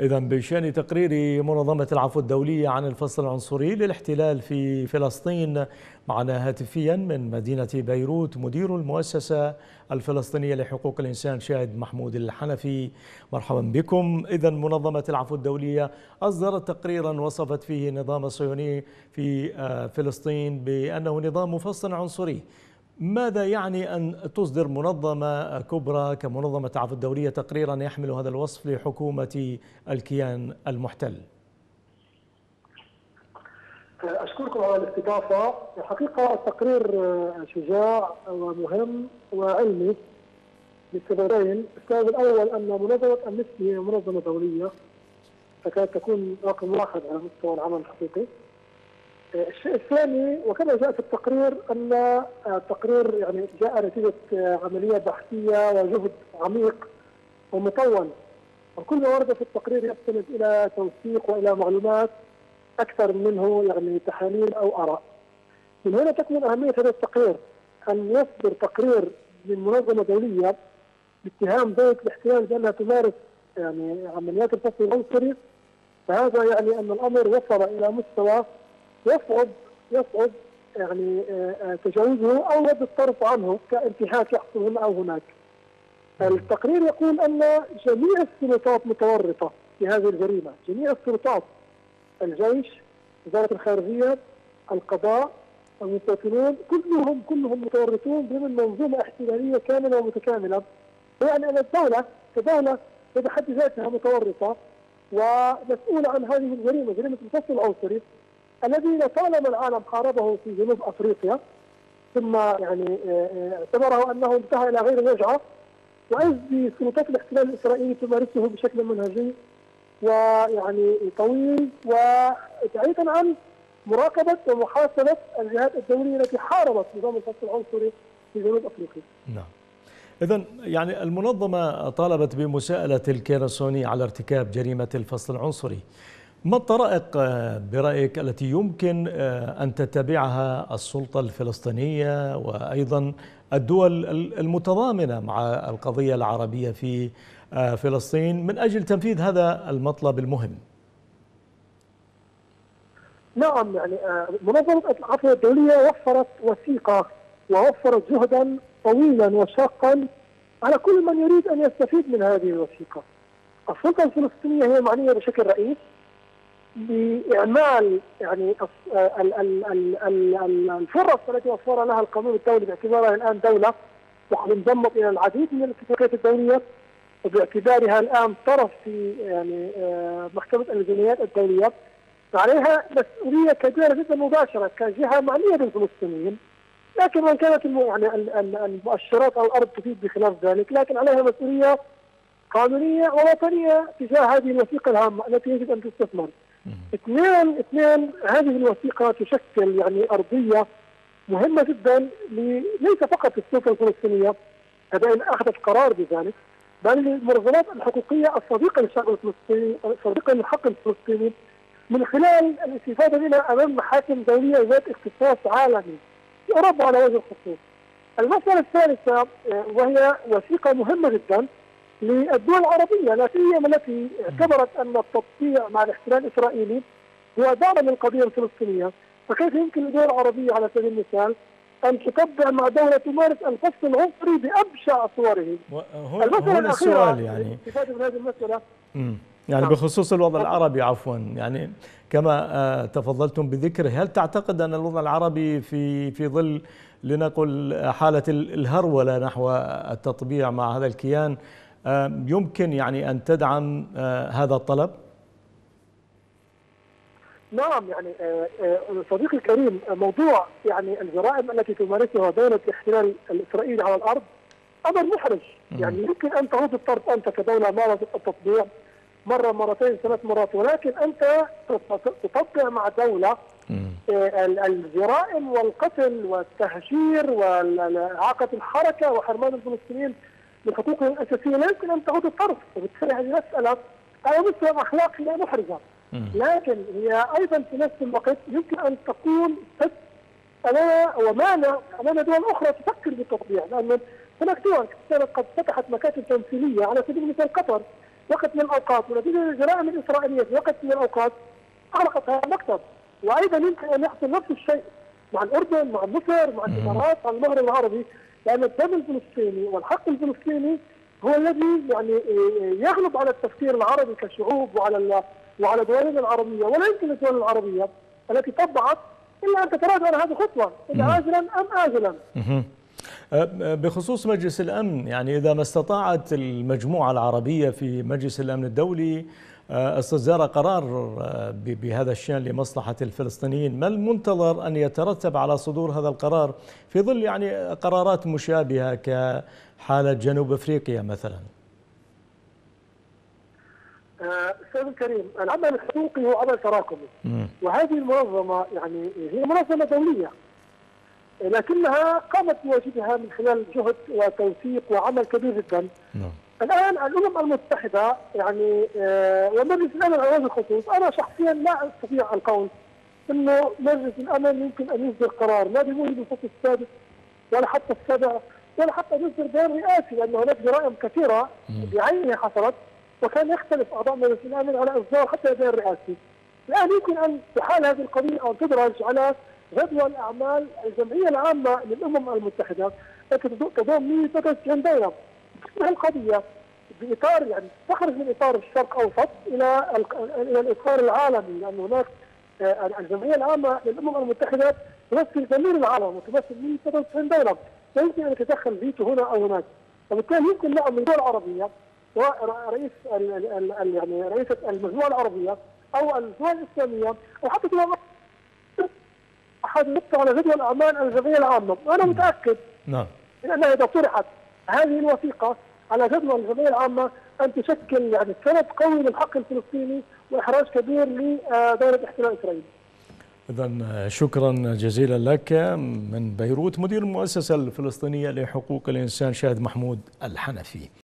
إذا بشأن تقرير منظمة العفو الدولية عن الفصل العنصري للاحتلال في فلسطين معنا هاتفيا من مدينة بيروت مدير المؤسسة الفلسطينية لحقوق الإنسان شاهد محمود الحنفي. مرحبا بكم. إذا منظمة العفو الدولية أصدرت تقريرا وصفت فيه النظام الصهيوني في فلسطين بأنه نظام مفصل عنصري ماذا يعني أن تصدر منظمة كبرى كمنظمة العفو الدولية تقريرا يحمل هذا الوصف لحكومة الكيان المحتل؟ أشكركم على الاستضافة. الحقيقة التقرير شجاع ومهم وعلمي لسببين السبب الأول أن منظمة أمنستي هي منظمة دولية تكاد تكون رقم واحد على مستوى العمل الحقيقي. الشيء الثاني وكما جاء في التقرير أن التقرير يعني جاء نتيجة عملية بحثية وجهد عميق ومطول وكل ما ورد في التقرير يستند إلى توثيق وإلى معلومات أكثر منه يعني تحاليل أو آراء. من هنا تكمن أهمية هذا التقرير أن يصدر تقرير من منظمة دولية باتهام دوله الاحتلال بأنها تمارس يعني عمليات الفصل العنصري فهذا يعني أن الأمر وصل إلى مستوى يصعب يصعب يعني تجاوزه أو رد الطرف عنه كانتهاك يحصل هنا أو هناك. التقرير يقول أن جميع السلطات متورطة في هذه الجريمة، جميع السلطات الجيش، وزارة الخارجية، القضاء، المستوطنون كلهم كلهم متورطون ضمن منظومة احتلالية كاملة ومتكاملة. يعني أن الدولة كدوله بحد ذاتها متورطة ومسؤولة عن هذه الجريمة، جريمة الفصل العنصري الذي لطالما العالم حاربه في جنوب أفريقيا ثم يعني اعتبره أنه انتهى إلى غير رجعه واذ سلطات الاحتلال الإسرائيلي تمارسه بشكل منهجي ويعني طويل وبعيدا عن مراقبة ومحاسبة الجهات الدولية التي حاربت نظام الفصل العنصري في جنوب أفريقيا. نعم. إذا يعني المنظمة طالبت بمساءلة الكيرسوني على ارتكاب جريمة الفصل العنصري. ما الطرائق برأيك التي يمكن أن تتبعها السلطة الفلسطينية وأيضا الدول المتضامنة مع القضية العربية في فلسطين؟ من أجل تنفيذ هذا المطلب المهم. نعم يعني منظمة العفو الدولية وفرت وثيقة ووفرت جهدا طويلا وشاقا على كل من يريد أن يستفيد من هذه الوثيقة. السلطة الفلسطينية هي معنية بشكل رئيس. بإعمال يعني الفرص التي وفر لها القانون الدولي باعتبارها الآن دولة وقد انضمت إلى العديد من الاتفاقيات الدولية وباعتبارها الآن طرف في يعني محكمة الجنايات الدولية عليها مسؤولية كبيرة جدا مباشرة كجهة معنية بالفلسطينيين لكن وان كانت يعني المؤشرات على الأرض تفيد بخلاف ذلك لكن عليها مسؤولية قانونية ووطنية تجاه هذه الوثيقة الهامة التي يجب أن تستثمر. اثنين اثنين هذه الوثيقة تشكل يعني أرضية مهمة جدا ليس فقط السلطة الفلسطينية هذا إن أخذت قرار بذلك بل للمنظمات الحقوقية الصديقة للشعب الفلسطيني الصديقة للحق الفلسطيني من خلال الاستفادة منها أمام محاكم دولية ذات اختصاص عالمي في أوروبا على وجه الخصوص. المسألة الثالثة وهي وثيقة مهمة جدا للدول العربية لا سيما التي اعتبرت أن التطبيع مع الاحتلال الإسرائيلي هو دعم للقضيه الفلسطينيه، فكيف يمكن للدول العربيه على سبيل المثال أن تتبع مع دولة تمارس الفصل العنصري بأبشع صوره. هنا السؤال يعني. الاستفاده من هذه المسألة. يعني بخصوص الوضع العربي عفوا. يعني كما تفضلتم بذكره هل تعتقد أن الوضع العربي في في ظل لنقل حالة الهرولة نحو التطبيع مع هذا الكيان يمكن يعني أن تدعم هذا الطلب؟ نعم يعني صديقي الكريم موضوع يعني الجرائم التي تمارسها دولة الاحتلال الإسرائيلي على الأرض أمر محرج. يعني يمكن أن تعود الطرف أنت كدولة مارست التطبيع مرة مرتين ثلاث مرات ولكن أنت تطبع مع دولة الجرائم والقتل والتهجير وإعاقة الحركة وحرمان الفلسطينيين. من حقوقهم الأساسية لا يمكن أن تعود الطرف وبالتالي هذه مسألة على مستوى أخلاقي محرجة. لكن هي أيضا في نفس الوقت يمكن أن تكون امام ومانع امام دول أخرى تفكر بالتطبيع لأن هناك دول كانت قد فتحت مكاتب تمثيلية على سبيل المثال قطر. وقت من الأوقات ونتيجه للجرائم الإسرائيلية في وقت من الأوقات اغلقت هذا المكتب. وأيضا يمكن أن يحصل نفس الشيء مع الأردن مع مصر مع الإمارات مع المغرب العربي. لأن الدم الفلسطيني والحق الفلسطيني هو الذي يعني يغلب على التفكير العربي كشعوب وعلى وعلى دولنا العربية ولا يمكن الدول العربية التي طبعت إلا أن تتراجع عن هذه الخطوة إذا عاجلا أم اجلا. بخصوص مجلس الأمن يعني إذا ما استطاعت المجموعة العربية في مجلس الأمن الدولي استصدار قرار بهذا الشأن لمصلحة الفلسطينيين ما المنتظر أن يترتب على صدور هذا القرار في ظل يعني قرارات مشابهة كحالة جنوب أفريقيا مثلا؟ أستاذ الكريم العمل الحقوقي هو عمل تراكمي. وهذه المنظمة يعني هي منظمة دولية لكنها قامت بواجبها من خلال جهد وتوثيق وعمل كبير جدا. نعم. الآن الأمم المتحدة يعني آه ومجلس الامن على وجه الخصوص أنا شخصيا لا أستطيع القول إنه مجلس الأمن يمكن أن يصدر قرار لا بموجب الفصل السادس ولا حتى السابع ولا حتى يصدر بيان رئاسي لأن هناك جرائم كثيرة بعينها حصلت وكان يختلف أعضاء مجلس الأمن على إصدار حتى بيان رئاسي. الآن يمكن أن تحال هذه القضية أو تدرج على جدول اعمال الجمعية العامة للأمم المتحدة التي تضم 193 دوله. هذه القضية بإطار يعني تخرج من إطار الشرق الاوسط إلى إلى الإطار العالمي لأن هناك الجمعية العامة للأمم المتحدة تمثل جميع العالم وتمثل 193 دولة. لا يمكن أن يتدخل فيتو هنا أو هناك. وبالتالي يمكن نعم من الدول العربيه سواء رئيس يعني رئيسه المجموعة العربية أو الدول الإسلامية أو حتى دول أحد يطلع على جدول اعمال الجمعية العامة. وأنا متأكد نعم. أنها إذا طرحت هذه الوثيقة على جدول الجمعية العامة أن تشكل يعني سند قوي للحق الفلسطيني وإحراج كبير لدولة احتلال إسرائيل. اذا شكرا جزيلا لك من بيروت مدير المؤسسة الفلسطينية لحقوق الإنسان شاهد محمود الحنفي.